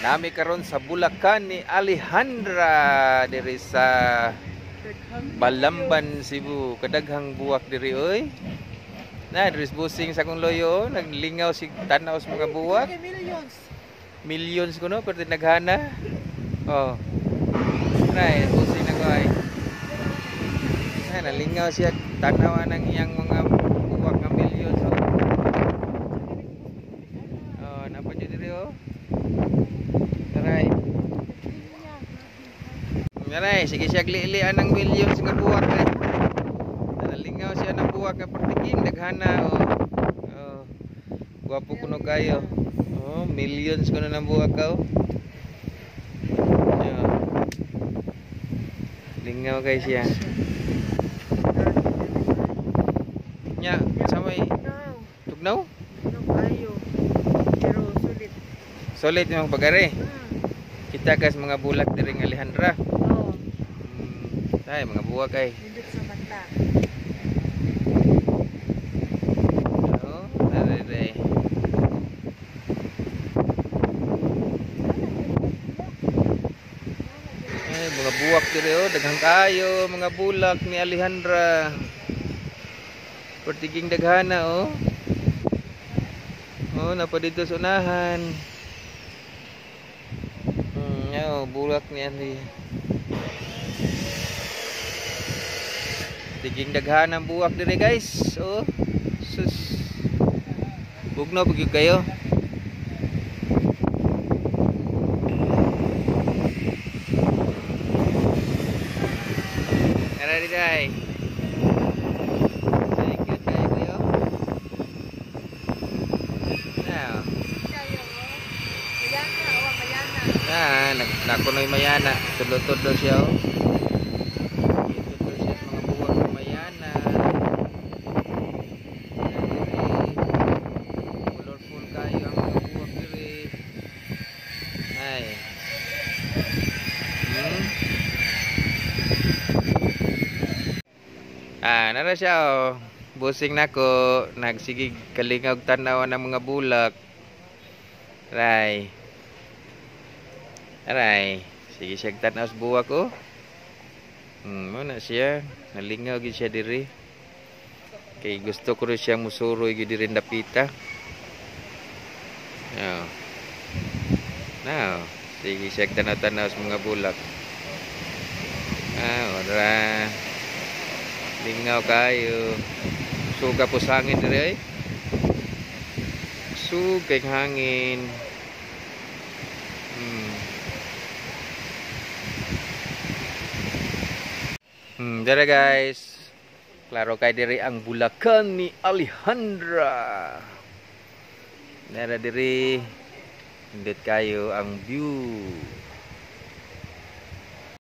Nami karon sa Bulacan ni Alejandra diri sa Balamban, Cebu. Kadaghang buwak diri oy. Na diri busing sa kong loyo, naglingaw si tanaw sa mga buwak. millions. Millions kuno pero naghana. Oh. Nay, busing na ko ay. Ay, nalingaw siya tanaw ng iyang mga buwak nga millions. Oh, oh napa dyan diri oh. Taray. Taray, sige siya glilian ng millions nga buwak eh. Nalingaw siya ng buwak nga partiking daghana oh. Oh. Gwapo kuno kayo. Oh, millions kuno ng buwak ka oh. Yeah. Lingaw kay siya. Nya, sa may tugnaw? no kayo. Pero sulit. Solid yung pagare. Hmm. Kita kas mga bulak diri ng Alejandra. Oh, tay mga buwak kay. nindot sa mata. Oh. Ay, mga buwak diri oh, daghang kayo, mga bulak ni Alejandra. Pertiging daghana oh. Oh, napa dito sa unahan. Hmm, yaw, bulak ni Ali. Tiging daghan ang buwak diri guys. Oh. Sus. Bugno pag kayo. Tara di day. Thank you tayo kayo. Now, Kayo, oh. Mayana, mayana. ah, nag nakunoy mayana. Tudlo-tudlo siya oh. Ah, nara siya oh. Busing nako, nagsigig kalingag tanaw ng mga bulak. Ray. Aray. Sige siya tanaw sa buwak ko. Hmm, na siya. Nalingaw gid siya diri. Kay gusto ko rin siyang musuroy gid diri dapita. Now. Now. Siya tanaw-tanaw sa mga bulak. Ah, ora. Lingaw kayo. Suga po sa hangin diri ay. Sugay hangin. Hmm. Hmm, dere guys. Klaro kay diri ang Bulacan ni Alejandra. Dere diri. Indit kayo ang view.